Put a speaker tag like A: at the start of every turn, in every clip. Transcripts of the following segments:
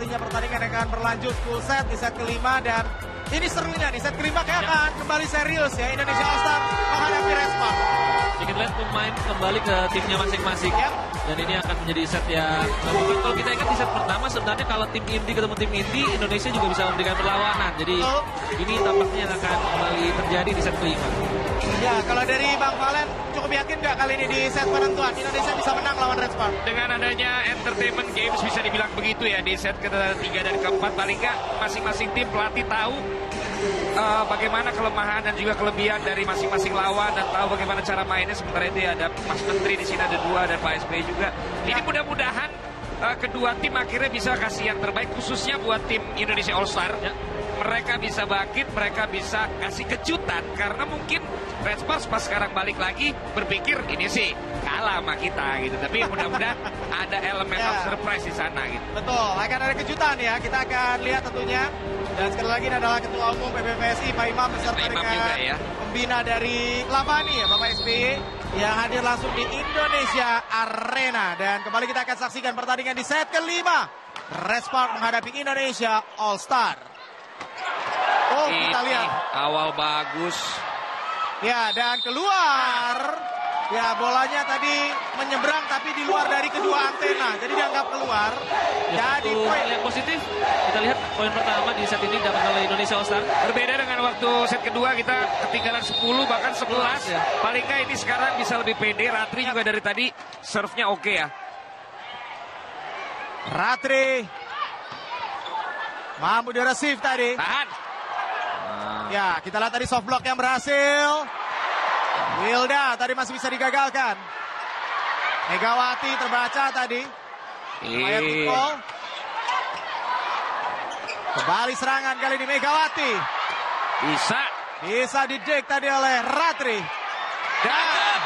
A: artinya pertandingan akan berlanjut full set di set kelima dan ini serunya nih set kelima kayak akan kembali serius ya Indonesia All Star menghadapi Respa.
B: Ya, kita lihat pemain kembali ke timnya masing-masing.
A: Ya.
B: Dan ini akan menjadi set yang nah, mungkin kalau kita ingat di set pertama sebenarnya kalau tim inti ketemu tim inti Indonesia juga bisa memberikan perlawanan. Jadi ini tampaknya yang akan kembali terjadi di set kelima.
A: Ya kalau dari Bang Valen cukup yakin nggak kali ini di set penentuan Indonesia bisa menang lawan Red Spark?
C: Dengan adanya entertainment games bisa dibilang begitu ya di set ketiga dan keempat paling nggak masing-masing tim pelatih tahu eh, bagaimana kelemahan dan juga kelebihan dari masing-masing lawan dan tahu bagaimana cara mainnya sementara itu ya ada Mas Menteri di sini ada dua dan Pak SBY juga. Ini mudah-mudahan eh, kedua tim akhirnya bisa kasih yang terbaik khususnya buat tim Indonesia All Star.
B: Ya.
C: Mereka bisa bangkit, mereka bisa kasih kejutan karena mungkin Red Spurs pas sekarang balik lagi berpikir ini sih kalah sama kita gitu. Tapi mudah-mudahan ada elemen
A: Ya.
C: of surprise di sana gitu.
A: Betul, akan ada kejutan ya. Kita akan lihat tentunya. Dan sekali lagi ini adalah Ketua Umum PBVSI Pak Imam beserta
C: Imam
A: dengan
C: juga ya.
A: pembina dari Lavani ya Bapak SBY yang hadir langsung di Indonesia Arena. Dan kembali kita akan saksikan pertandingan di set kelima. Red Spark menghadapi Indonesia All Star. Oh, kita lihat.
C: awal bagus.
A: Ya, dan keluar. Ya, bolanya tadi menyeberang tapi di luar dari kedua antena. Jadi dianggap keluar.
B: Ya,
A: Jadi poin
B: yang positif kita lihat poin pertama di set ini dapat oleh Indonesia All Star.
C: Berbeda dengan waktu set kedua kita ketinggalan 10 bahkan 11.
B: Ya.
C: Paling nggak ini sekarang bisa lebih pede. Ratri juga dari tadi serve-nya oke ya.
A: Ratri. Mampu di receive tadi.
C: Tahan.
A: Ya, kita lihat tadi soft block yang berhasil. Wilda tadi masih bisa digagalkan. Megawati terbaca tadi.
C: Eh,
A: Tikol. Kembali serangan kali ini Megawati.
C: bisa.
A: Bisa didek tadi oleh Ratri.
C: Dan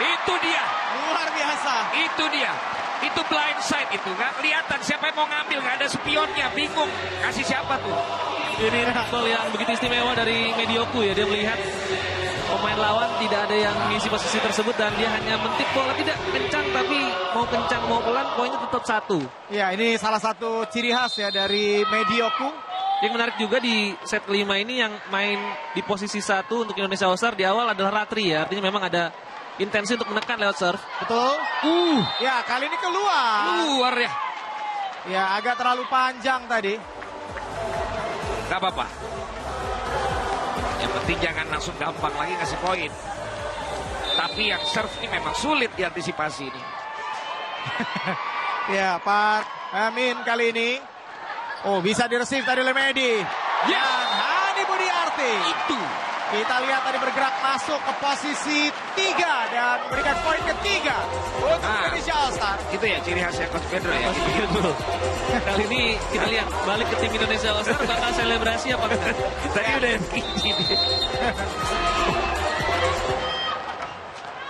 C: itu dia.
A: Luar biasa.
C: Itu dia. Itu blind side itu. Nggak kelihatan siapa yang mau ngambil. Nggak ada spionnya. Bingung. Kasih siapa tuh?
B: Ini gol yang begitu istimewa dari Medioku ya dia melihat pemain lawan tidak ada yang mengisi posisi tersebut dan dia hanya mentik bola tidak kencang tapi mau kencang mau pelan poinnya tetap satu.
A: Ya, ini salah satu ciri khas ya dari Medioku.
B: Yang menarik juga di set kelima ini yang main di posisi satu untuk Indonesia All Star di awal adalah Ratri ya artinya memang ada intensi untuk menekan lewat serve.
A: Betul?
C: Uh,
A: Ya, kali ini keluar.
C: luar ya.
A: Ya, agak terlalu panjang tadi.
C: Gak apa-apa. Yang penting jangan langsung gampang lagi ngasih poin. Tapi yang serve ini memang sulit diantisipasi ini.
A: Ya, Pak Amin kali ini. Oh, bisa di-receive tadi oleh Medi.
C: Ya.
A: Dan Hani Budiarti.
C: Itu.
A: Kita lihat tadi bergerak masuk ke posisi tiga dan memberikan poin ketiga untuk
C: Nah.
A: Indonesia All Star.
C: Itu ya ciri khasnya Coach Pedro ya.
B: Betul. Kali ini kita lihat balik ke tim Indonesia All Star bakal selebrasi apa enggak?
C: Tadi udah dia.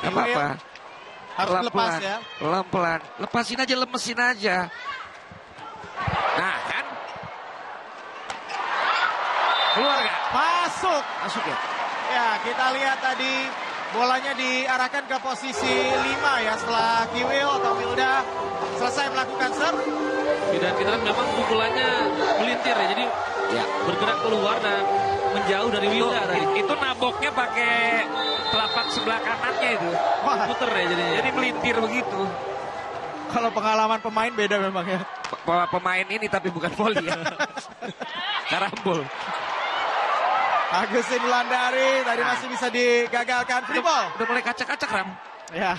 C: Gak apa-apa.
A: Harus lepas ya.
C: Pelan-pelan. Lepasin aja, lemesin aja. Nah kan. Keluar gak?
A: Masuk.
C: Masuk ya?
A: Ya, kita lihat tadi bolanya diarahkan ke posisi lima ya setelah Kiwil atau Wilda selesai melakukan serve.
B: Dan kita lihat memang pukulannya melintir ya jadi
C: Ya.
B: bergerak keluar dan menjauh dari
C: Itu,
B: Wilda tadi.
C: itu naboknya pakai telapak sebelah kanannya itu.
A: Wah,
B: Puter ya jadinya.
C: Jadi melintir begitu.
A: kalau pengalaman pemain beda memang ya.
C: P- Pemain ini tapi bukan voli ya. Karambol.
A: Agusin Wulandari tadi
C: Nah.
A: masih bisa digagalkan free ball.
C: Udah mulai kacak-kacak Ram.
A: Ya.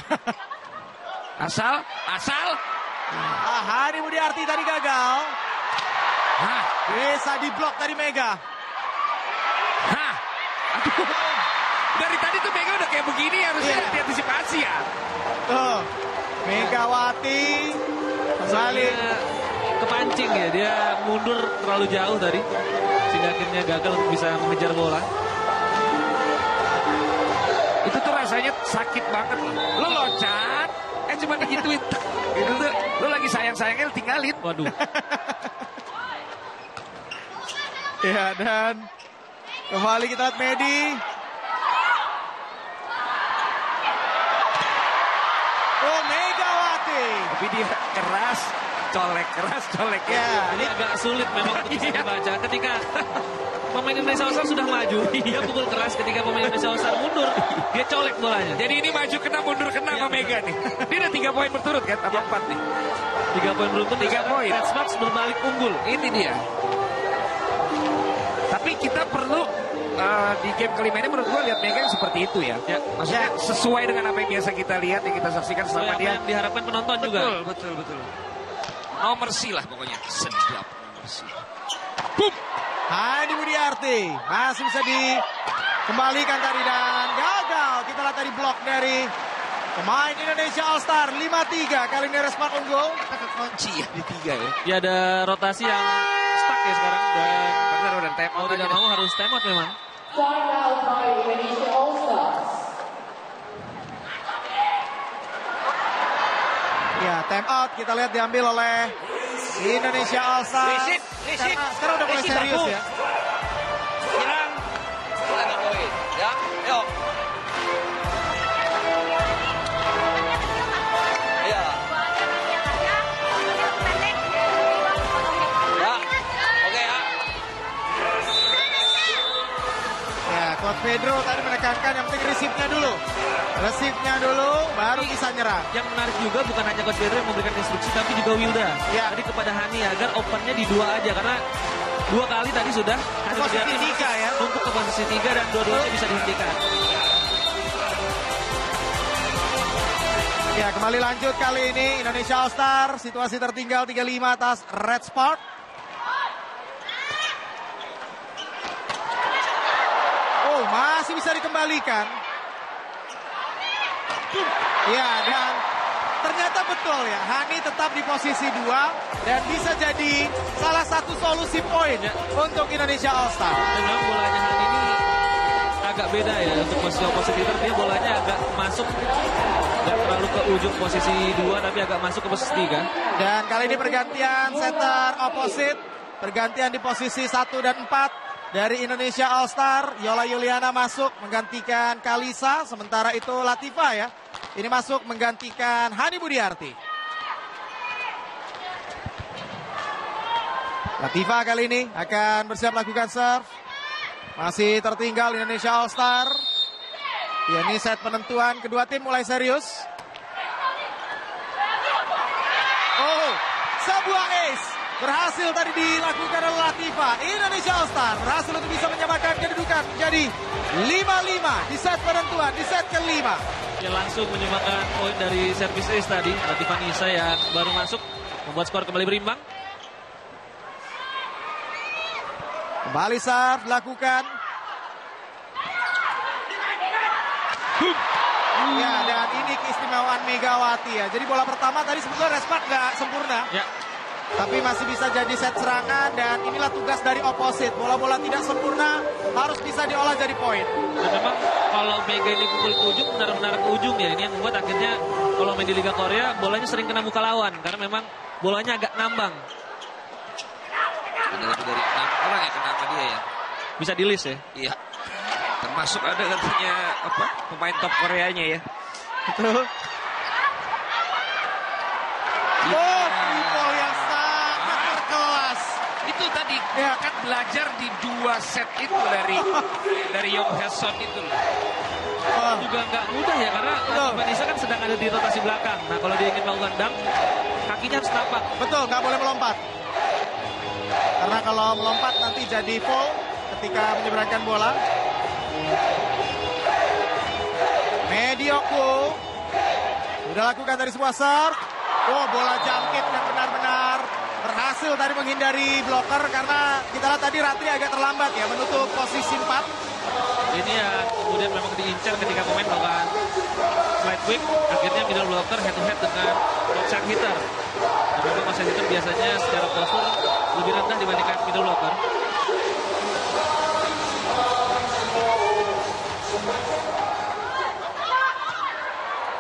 C: Asal, asal.
A: Ah, Hani Budiarti tadi gagal.
C: Hah,
A: Bisa diblok tadi Mega.
C: hah. Aduh. Dari tadi tuh Mega udah kayak begini harusnya
A: Iya.
C: diantisipasi ya.
A: Tuh. Megawati kembali.
B: Soalnya kepancing ya dia mundur terlalu jauh tadi sehingga akhirnya gagal untuk bisa mengejar bola.
C: Itu tuh rasanya sakit banget loh. Lo loncat, eh cuma digituin. Itu tuh, lo lagi sayang-sayangnya lo tinggalin.
B: Waduh.
A: Ya dan kembali kita lihat Medi. Oh Megawati.
C: Tapi dia keras, colek keras, colek
A: Ya,
B: Ini agak sulit memang untuk bisa
C: Iya.
B: dibaca ketika pemain Indonesia All Star sudah maju. Dia pukul keras ketika pemain Indonesia All Star mundur. Dia colek bolanya.
C: Jadi ini maju kena mundur kena sama Mega nih. Dia udah tiga poin berturut kan? Apa empat nih?
B: Tiga poin beruntun.
C: Tiga poin.
B: Red Sparks berbalik unggul.
C: Ini dia. Tapi kita perlu eh, di game kelima ini menurut gue lihat Mega yang seperti itu ya.
B: Ya.
C: Maksudnya sesuai dengan apa yang biasa kita lihat yang kita saksikan selama dia.
B: yang diharapkan penonton juga.
C: Betul, betul, betul. No mercy lah pokoknya. Sedap no mercy. Boom.
A: Hadi Budiarti masih bisa dikembalikan tadi dan gagal. Kita lihat tadi blok dari pemain Indonesia All Star 5-3 kali ini Respark unggul.
C: Kita kekunci ya di tiga ya.
B: Ya ada rotasi yang stuck ya sekarang. Dan
C: Benar udah time
B: mau
C: out
B: tidak mau harus time out memang.
D: Time out by Indonesia All Stars.
A: Ya, time out kita lihat diambil oleh Indonesia All. Karena sekarang udah mulai serius ya. Pedro tadi menekankan yang penting resipnya dulu. Resipnya dulu, baru bisa nyerang.
B: Yang menarik juga bukan hanya Coach Pedro yang memberikan instruksi tapi juga Wilda.
A: Ya.
B: Tadi kepada Hani agar opennya di dua aja karena dua kali tadi sudah Hani
A: posisi tiga ya.
B: Untuk ke posisi tiga dan dua-duanya bisa dihentikan.
A: Ya, kembali lanjut kali ini Indonesia All Star. Situasi tertinggal 35 atas Red Spark. Oh, masih bisa dikembalikan. Ya, dan ternyata betul ya. Hani tetap di posisi dua dan bisa jadi salah satu solusi poin ya untuk Indonesia All Star.
B: Memang bolanya Hani ini agak beda ya untuk posisi opositor dia bolanya agak masuk nggak terlalu ke ujung posisi dua tapi agak masuk ke posisi tiga.
A: Dan kali ini pergantian center opposite. Pergantian di posisi 1 dan 4 dari Indonesia All Star. Yola Yuliana masuk menggantikan Kalisa. Sementara itu Latifa ya. Ini masuk menggantikan Hani Budiarti. Latifa kali ini akan bersiap lakukan serve. Masih tertinggal Indonesia All Star. Ya, ini set penentuan kedua tim mulai serius. Oh, sebuah ace berhasil tadi dilakukan oleh Latifa. Indonesia All Star berhasil untuk bisa menyamakan kedudukan jadi 5-5 di set penentuan di set kelima.
B: Dia langsung menyumbangkan poin dari servis ace tadi. Latifah Nisa yang baru masuk membuat skor kembali berimbang.
A: Kembali serve dilakukan. Ya, dan ini keistimewaan Megawati ya. Jadi bola pertama tadi sebetulnya Respat nggak sempurna.
B: Ya,
A: Tapi masih bisa jadi set serangan dan inilah tugas dari opposite. Bola-bola tidak sempurna harus bisa diolah jadi poin.
B: dan memang kalau Mega ini pukul ke ujung benar-benar ke ujung ya. Ini yang membuat akhirnya kalau main di Liga Korea bolanya sering kena muka lawan karena memang bolanya agak ngambang.
C: Ada lebih dari enam orang yang kena sama dia ya.
B: Bisa di list ya.
C: Iya. Termasuk ada katanya apa pemain top Koreanya ya.
A: Betul. Oh, free ball yang sangat berkelas.
C: Itu tadi
A: Ya.
C: kan belajar di dua set itu dari dari Yong Hason itu.
A: Oh,
B: Juga nggak mudah ya karena. Latifah Nisa kan sedang ada di rotasi belakang. Nah kalau dia ingin melakukan dunk, kakinya harus tapak.
A: betul, nggak boleh melompat. Karena kalau melompat nanti jadi foul ketika menyeberangkan bola. Medioko sudah lakukan dari sebuah serve. Oh, bola jangkit yang benar-benar berhasil tadi menghindari blocker karena kita lihat tadi Ratri agak terlambat ya menutup posisi 4.
B: Ini ya kemudian memang diincar ketika pemain melakukan slide quick. Akhirnya middle blocker head to head dengan outside hitter. Dan memang outside hitter biasanya secara postur lebih rendah dibandingkan middle blocker.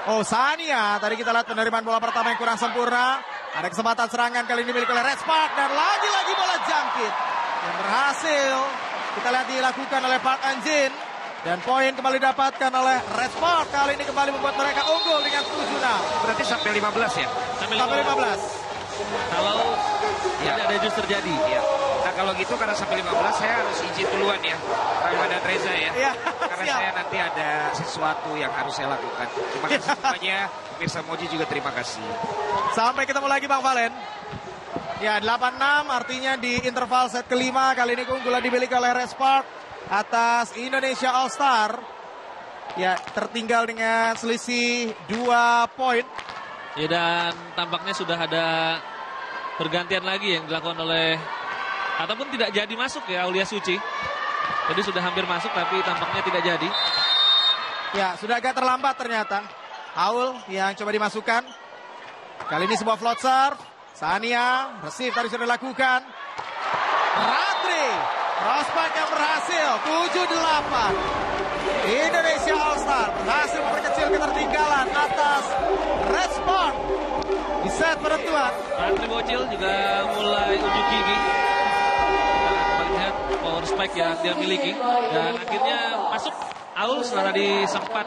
A: Oh Sania, tadi kita lihat penerimaan bola pertama yang kurang sempurna. Ada kesempatan serangan kali ini milik oleh Red Spark dan lagi-lagi bola jangkit yang berhasil kita lihat dilakukan oleh Park Anjin dan poin kembali dapatkan oleh Red Spark kali ini kembali membuat mereka unggul dengan 7-6
C: Berarti sampai 15 ya.
B: Sampai
A: sampai 15.
B: Kalau ada jus terjadi.
C: Ya. Nah kalau gitu karena sampai 15 saya harus izin duluan ya. Rahmat dan Reza ya.
A: Iya,
C: Karena
A: siap.
C: saya nanti ada sesuatu yang harus saya lakukan. Terima kasih semuanya. Pemirsa Moji juga terima kasih.
A: Sampai ketemu lagi Bang Valen. Ya 8-6 artinya di interval set kelima kali ini keunggulan dimiliki oleh Respark atas Indonesia All Star. Ya tertinggal dengan selisih 2 poin.
B: Ya dan tampaknya sudah ada pergantian lagi yang dilakukan oleh ataupun tidak jadi masuk ya Aulia Suci. Jadi sudah hampir masuk tapi tampaknya tidak jadi.
A: Ya sudah agak terlambat ternyata. Aul yang coba dimasukkan. Kali ini sebuah float serve. Sania, receive tadi sudah dilakukan. Ratri, prospek yang berhasil. 7-8. Indonesia All Star berhasil memperkecil ketertinggalan atas Respon di set penentuan.
B: Ratri Bocil juga mulai unjuk gigi. Kita lihat power spike yang dia miliki. Dan akhirnya masuk. Aul setelah tadi sempat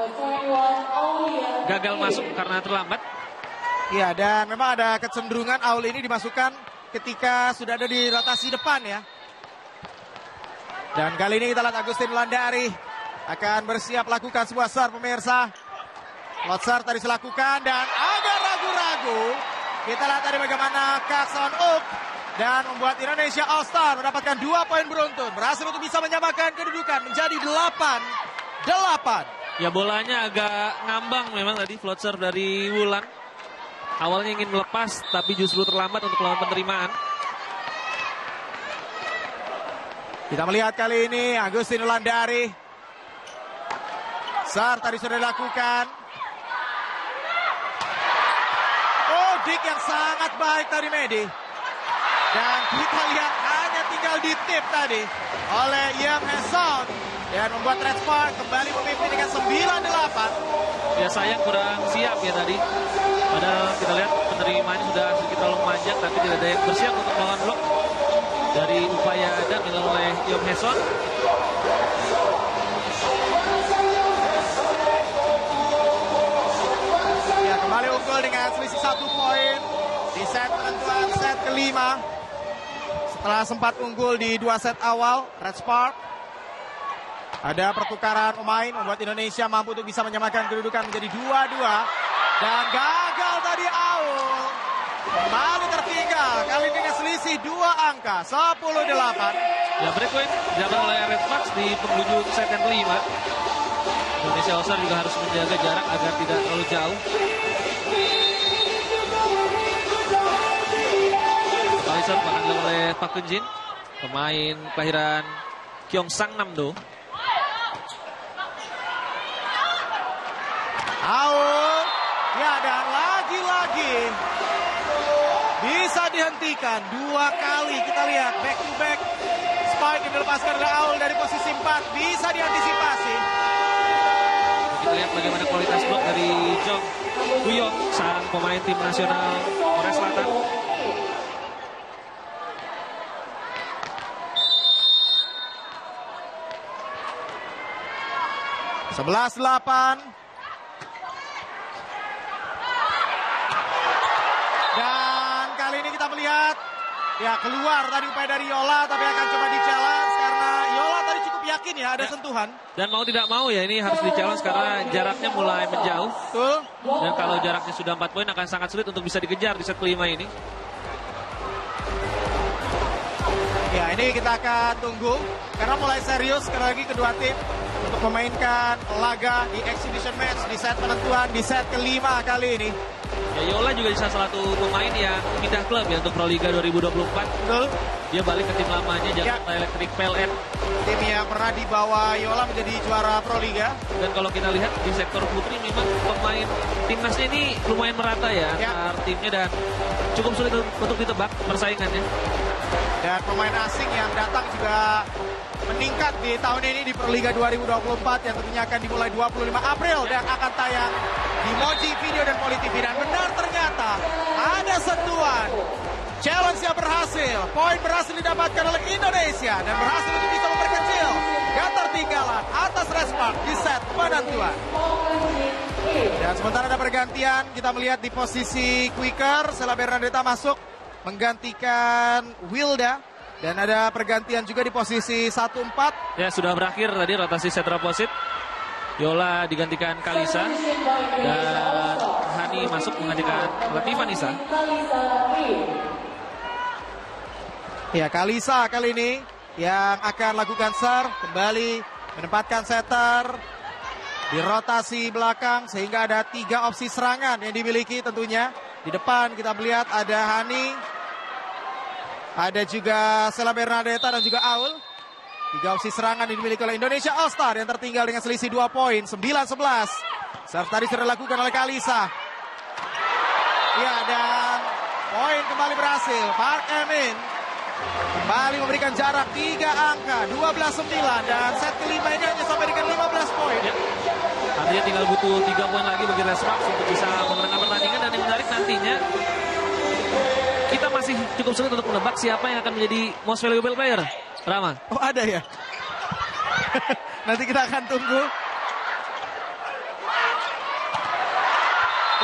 B: gagal masuk karena terlambat.
A: Ya dan memang ada kecenderungan Aul ini dimasukkan ketika sudah ada di rotasi depan ya. Dan kali ini kita lihat Agustin Landari akan bersiap lakukan sebuah serve pemirsa. Lot serve tadi dilakukan dan agak ragu-ragu. Kita lihat tadi bagaimana Kakson Up dan membuat Indonesia All Star mendapatkan dua poin beruntun. Berhasil untuk bisa menyamakan kedudukan menjadi 8 8.
B: Ya bolanya agak ngambang memang tadi float serve dari Wulan. Awalnya ingin melepas tapi justru terlambat untuk melawan penerimaan.
A: Kita melihat kali ini Agustin Ulandari. Sar tadi sudah dilakukan. Oh, dik yang sangat baik dari Medi. Dan kita lihat hanya tinggal di tip tadi oleh Yang Heson. Dan membuat Red Spark kembali memimpin dengan 9-8.
B: Ya sayang kurang siap ya tadi. Padahal kita lihat penerimaannya sudah sedikit terlalu panjang tapi tidak ada yang bersiap untuk melawan blok dari upaya dilakukan oleh Yom Heson.
A: Selisih satu poin di set penentuan set kelima. Setelah sempat unggul di dua set awal, Red Spark ada pertukaran pemain membuat Indonesia mampu untuk bisa menyamakan kedudukan menjadi 2-2 dan gagal tadi Aul. Kembali tertinggal kali ini selisih dua angka 10-8.
B: Ya point didapat oleh Red Fox di penghujung set yang kelima. Indonesia Star juga harus menjaga jarak agar tidak terlalu jauh. Oleh Pak Kenjin. Pemain kelahiran Gyeongsang Namdo.
A: Aul, ya dan lagi-lagi bisa dihentikan dua kali kita lihat back to back spike yang dilepaskan oleh Aul dari posisi 4 bisa diantisipasi.
B: Kita lihat bagaimana kualitas blok dari Jong Guyong, sang pemain tim nasional Korea Selatan.
A: Sebelas delapan. Dan kali ini kita melihat ya keluar tadi upaya dari Yola tapi akan coba di challenge karena Yola tadi cukup yakin ya ada sentuhan.
B: Dan mau tidak mau ya ini harus di-challenge karena jaraknya mulai menjauh.
A: Betul.
B: Dan kalau jaraknya sudah 4 poin akan sangat sulit untuk bisa dikejar di set kelima ini.
A: Ya ini kita akan tunggu karena mulai serius sekali lagi kedua tim untuk memainkan laga di exhibition match di set penentuan di set kelima kali ini.
B: Ya Yola juga salah satu pemain yang pindah klub ya untuk Proliga 2024.
A: Betul.
B: Dia balik ke tim lamanya Jakarta Electric PLN.
A: Tim yang pernah dibawa Yola menjadi juara Pro Liga.
B: Dan kalau kita lihat di sektor putri memang pemain timnasnya ini lumayan merata ya,
A: Ya.
B: antar timnya dan cukup sulit untuk ditebak persaingannya.
A: Dan pemain asing yang datang juga meningkat di tahun ini di Perliga 2024 yang tentunya akan dimulai 25 April dan akan tayang di Moji Video dan Poli TV. Dan benar ternyata ada sentuhan. Challenge yang berhasil. Poin berhasil didapatkan oleh Indonesia dan berhasil untuk bisa memperkecil ketertinggalan atas Respark di set penentuan. Dan sementara ada pergantian, kita melihat di posisi quicker, Sela Bernadetta masuk menggantikan Wilda dan ada pergantian juga di posisi 1-4.
B: Ya sudah berakhir tadi rotasi set opposite. Yola digantikan Kalisa dan Hani masuk menggantikan Latifah Nisa.
A: Ya Kalisa kali ini yang akan lakukan serve kembali menempatkan setter di rotasi belakang sehingga ada tiga opsi serangan yang dimiliki tentunya. Di depan kita melihat ada Hani, ada juga Sela Bernadetta dan juga Aul. Tiga opsi serangan yang dimiliki oleh Indonesia All Star yang tertinggal dengan selisih 2 poin 9-11. Serve tadi sudah dilakukan oleh Kalisa. Ya dan poin kembali berhasil. Park Emin kembali memberikan jarak 3 angka 12-9 dan set kelima ini hanya sampai dengan 15 poin.
B: Ya. Artinya tinggal butuh 3 poin lagi bagi Resmax untuk bisa memenangkan pertandingan dan yang menarik nantinya kita masih cukup sulit untuk menebak siapa yang akan menjadi most valuable player. Rama.
A: Oh ada ya? Nanti kita akan tunggu.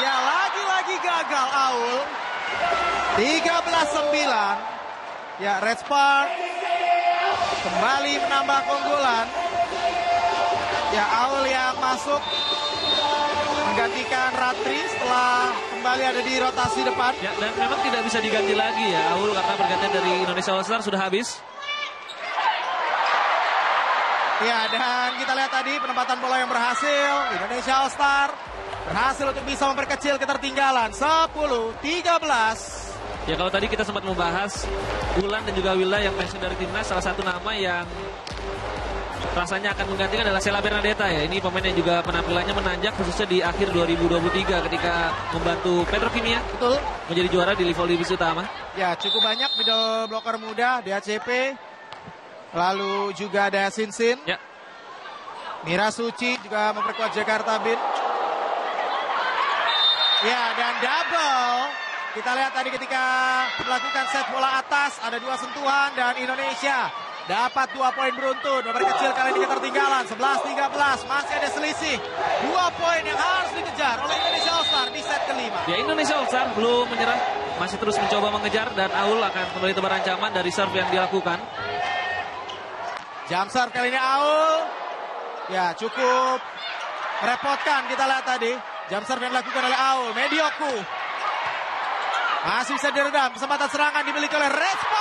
A: Ya lagi-lagi gagal Aul. 13-9. Ya Red Spark kembali menambah keunggulan. Ya Aul yang masuk menggantikan Ratri setelah kembali ada di rotasi depan.
B: Ya, dan memang tidak bisa diganti lagi ya Aul karena pergantian dari Indonesia All Star sudah habis.
A: Ya, dan kita lihat tadi penempatan bola yang berhasil. Indonesia All Star berhasil untuk bisa memperkecil ketertinggalan 10 13.
B: Ya kalau tadi kita sempat membahas Bulan dan juga Willa yang pensiun dari timnas salah satu nama yang rasanya akan menggantikan adalah Sela Bernadetta ya. Ini pemain yang juga penampilannya menanjak khususnya di akhir 2023 ketika membantu Petrokimia
A: Betul.
B: menjadi juara di level divisi utama.
A: Ya, cukup banyak middle blocker muda DACP. Lalu juga ada Sinsin.
B: Ya.
A: Mira Suci juga memperkuat Jakarta Bin. Ya, dan double. Kita lihat tadi ketika melakukan set bola atas, ada dua sentuhan dan Indonesia dapat dua poin beruntun. Memperkecil kali ini ketertinggalan, 11-13. Masih ada selisih. Dua poin yang harus dikejar oleh Indonesia All Star di set kelima.
B: Ya Indonesia All Star belum menyerah, masih terus mencoba mengejar dan Aul akan kembali tebar ancaman dari serve yang dilakukan.
A: Jam serve kali ini Aul. Ya cukup merepotkan kita lihat tadi. Jam serve yang dilakukan oleh Aul. Medioku. Masih bisa diredam. Kesempatan serangan dimiliki oleh. Berhasil.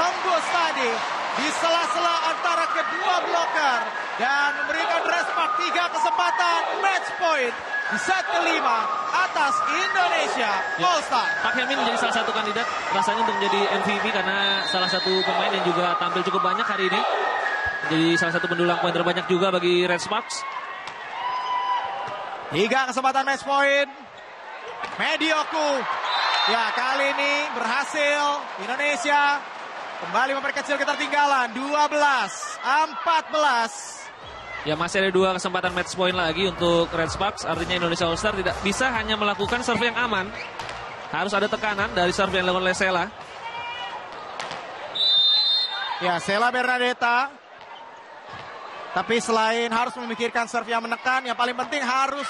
A: Tembus tadi. Di sela-sela antara kedua bloker. Dan memberikan Red Spark tiga kesempatan match point. Di set kelima atas Indonesia All Star.
B: Pak Helmin menjadi salah satu kandidat rasanya untuk menjadi MVP karena salah satu pemain yang juga tampil cukup banyak hari ini. Jadi salah satu pendulang poin terbanyak juga bagi Red Sparks.
A: Tiga kesempatan match point. Medioku. Ya kali ini berhasil Indonesia kembali memperkecil ketertinggalan 12 14.
B: Ya masih ada dua kesempatan match point lagi untuk Red Sparks. Artinya Indonesia All Star tidak bisa hanya melakukan serve yang aman. Harus ada tekanan dari serve yang dilakukan oleh Sela.
A: Ya Sela Bernadetta. Tapi selain harus memikirkan serve yang menekan, yang paling penting harus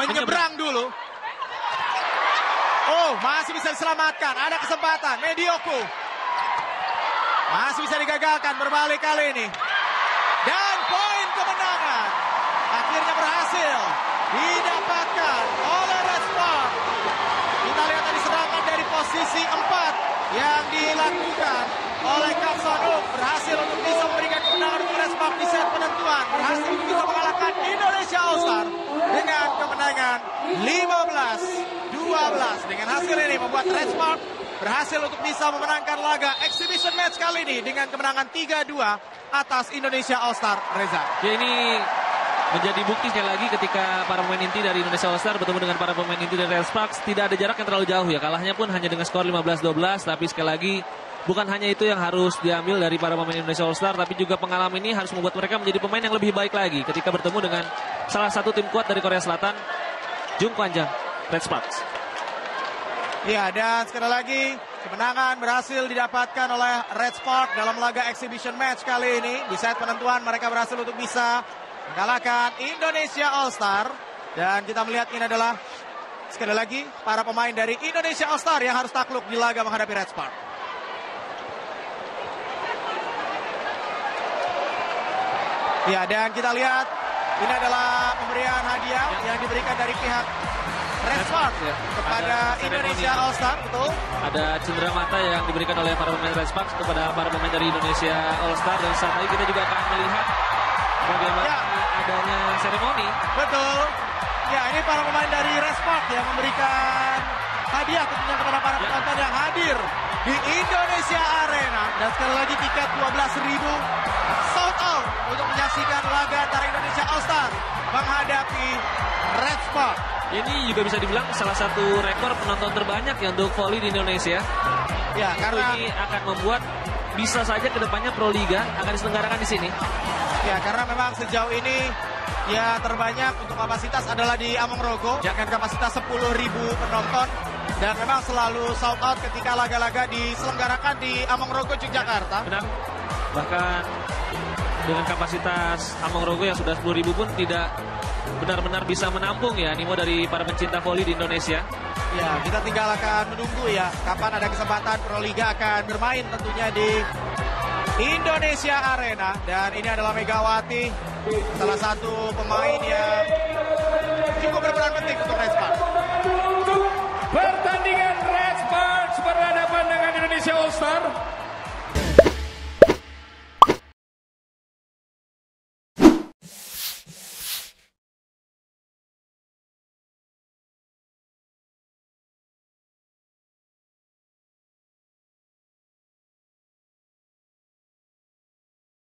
A: menyeberang dulu. Oh, masih bisa diselamatkan. Ada kesempatan. Medioku. Masih bisa digagalkan berbalik kali ini. Dan poin kemenangan akhirnya berhasil didapatkan oleh Red Spark. Kita lihat tadi serangan dari posisi 4 yang dilakukan oleh Kapsanuk berhasil untuk bisa memberikan kemenangan untuk Red Spark di set penentuan. Berhasil untuk bisa mengalahkan Indonesia All Star dengan kemenangan 15-12. Dengan hasil ini membuat Red Spark berhasil untuk bisa memenangkan laga exhibition match kali ini dengan kemenangan 3-2 atas Indonesia All Star Reza.
B: Ya ini menjadi bukti sekali lagi ketika para pemain inti dari Indonesia All Star bertemu dengan para pemain inti dari Red Sparks tidak ada jarak yang terlalu jauh ya kalahnya pun hanya dengan skor 15-12 tapi sekali lagi bukan hanya itu yang harus diambil dari para pemain Indonesia All Star tapi juga pengalaman ini harus membuat mereka menjadi pemain yang lebih baik lagi ketika bertemu dengan salah satu tim kuat dari Korea Selatan Jung Kwanjang Red Sparks.
A: Ya, dan sekali lagi kemenangan berhasil didapatkan oleh Red Spark dalam laga exhibition match kali ini. Di set penentuan mereka berhasil untuk bisa mengalahkan Indonesia All Star. Dan kita melihat ini adalah sekali lagi para pemain dari Indonesia All Star yang harus takluk di laga menghadapi Red Spark. Ya, dan kita lihat ini adalah pemberian hadiah yang diberikan dari pihak Spark
B: ya.
A: kepada
B: Ada.
A: Indonesia All Star, betul?
B: Ada cendera mata yang diberikan oleh para pemain Sparks kepada para pemain dari Indonesia All Star dan saat ini kita juga akan melihat bagaimana
A: Ya.
B: adanya seremoni.
A: Betul. Ya, ini para pemain dari Spark yang memberikan hadiah tentunya kepada para penonton yang hadir di Indonesia Arena. Dan sekali lagi tiket 12.000 sold out untuk menyaksikan laga antara Indonesia All Star menghadapi Red Spark.
B: Ini juga bisa dibilang salah satu rekor penonton terbanyak ya untuk volley di Indonesia.
A: Ya, karena
B: ini akan membuat bisa saja ke depannya Pro Liga akan diselenggarakan di sini.
A: ya karena memang sejauh ini ya terbanyak untuk kapasitas adalah di Among Rogo
B: Ya.
A: dengan kapasitas 10.000 penonton dan memang selalu sold out ketika laga-laga diselenggarakan di Among Rogo Yogyakarta.
B: Benar. Bahkan dengan kapasitas Among Rogo yang sudah 10.000 pun tidak benar-benar bisa menampung ya animo dari para pencinta voli di Indonesia.
A: Ya, kita tinggal akan menunggu ya kapan ada kesempatan Proliga akan bermain tentunya di Indonesia Arena dan ini adalah Megawati salah satu pemain yang cukup berperan penting untuk Red Sparks.
C: Pertandingan Red Sparks berhadapan dengan Indonesia All Star